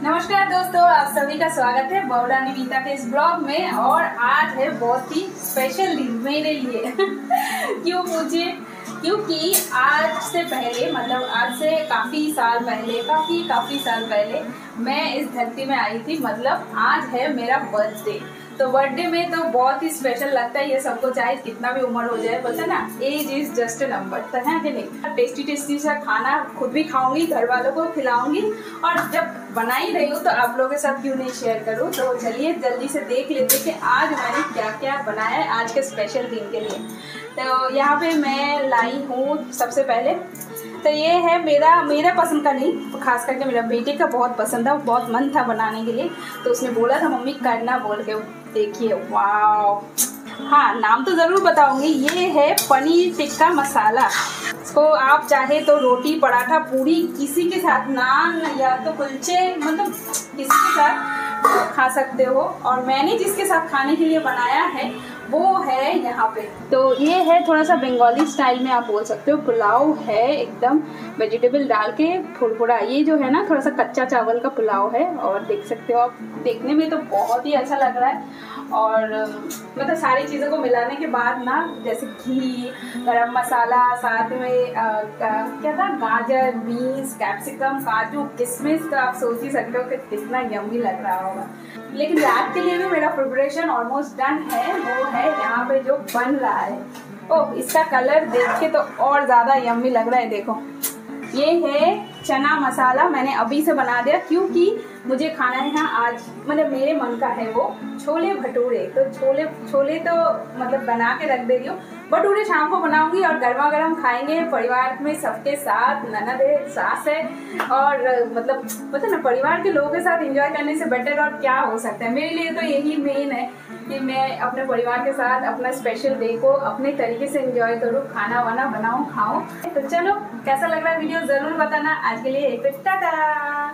नमस्कार दोस्तों, आप सभी का स्वागत है बौड़ा निविता के इस ब्लॉग में और आज है बहुत ही स्पेशल दिन मेरे लिए। क्यों मुझे क्योंकि आज से पहले मतलब आज से काफ़ी साल पहले, काफ़ी काफ़ी साल पहले मैं इस धरती में आई थी मतलब आज है मेरा बर्थडे तो बर्थडे में तो बहुत ही स्पेशल लगता है ये सबको, चाहे कितना भी उम्र हो जाए, बोलते ना age is just a number तो है कि नहीं? टेस्टी टेस्टी सा खाना खुद भी खाऊँगी घर वालों को खिलाऊँगी, और जब बना ही रही हूँ तो आप लोगों के साथ क्यों नहीं शेयर करूँ। तो चलिए, जल्दी से देख लेते कि आज मैंने क्या क्या बनाया है आज के स्पेशल दिन के लिए। तो यहाँ पे मैं लाई हूँ सबसे पहले। तो ये है मेरा मेरा पसंद का नहीं, खास करके मेरा बेटे का बहुत पसंद था बहुत मन था बनाने के लिए। तो उसने बोला था, मम्मी, करना, बोल के देखिए वाह हाँ नाम तो ज़रूर बताऊँगी। ये है पनीर टिक्का मसाला। इसको आप चाहे तो रोटी, पराठा, पूरी, किसी के साथ नान या तो कुलचे मतलब किसी के साथ खा सकते हो। और मैंने जिसके साथ खाने के लिए बनाया है वो है यहाँ पे। तो ये है थोड़ा सा बंगाली स्टाइल में आप बोल सकते हो। पुलाव है एकदम वेजिटेबल डाल के फुड़फुड़ा ये जो है ना थोड़ा सा कच्चा चावल का पुलाव है और देख सकते हो आप। देखने में तो बहुत ही अच्छा लग रहा है। और मतलब सारी चीज़ों को मिलाने के बाद ना जैसे घी गरम मसाला साथ में आ, क्या था गाजर बीन्स कैप्सिकम काजू किशमिश तो आप सोच ही सकते हो कि कितना यम्मी लग रहा होगा लेकिन रात के लिए भी मेरा प्रिपरेशन ऑलमोस्ट डन है, वो है यहाँ पे जो बन रहा है। ओ इसका कलर देख के तो और ज़्यादा यम्मी लग रहा है, देखो। ये है चना मसाला, मैंने अभी से बना दिया, क्योंकि मुझे खाना है यहाँ आज मतलब मेरे मन का है वो, छोले भटूरे। तो छोले छोले तो मतलब बना के रख दे रही हूँ भटूरे शाम को बनाऊँगी और गर्मा गर्म खाएँगे। परिवार में सबके साथ ननद है सास है और मतलब पता ना, परिवार के लोगों के साथ एंजॉय करने से बेटर और क्या हो सकता है? मेरे लिए तो यही मेन है कि मैं अपने परिवार के साथ अपना स्पेशल डे को अपने तरीके से एंजॉय करूँ, खाना वाना बनाऊँ, खाऊँ। तो चलो, कैसा लग रहा है वीडियो ज़रूर बताना। आज के लिए एक टाटा!